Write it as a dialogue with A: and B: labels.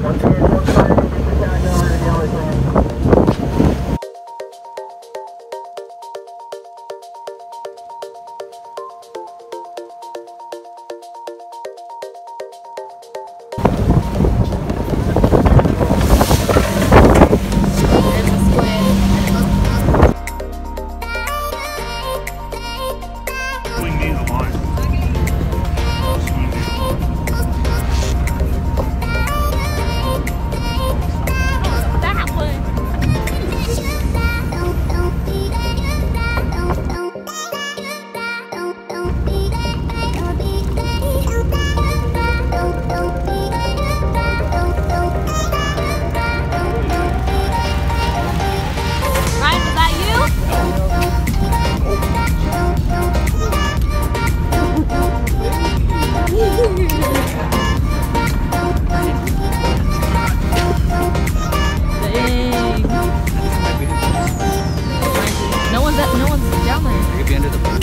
A: One, two, one, two.
B: the.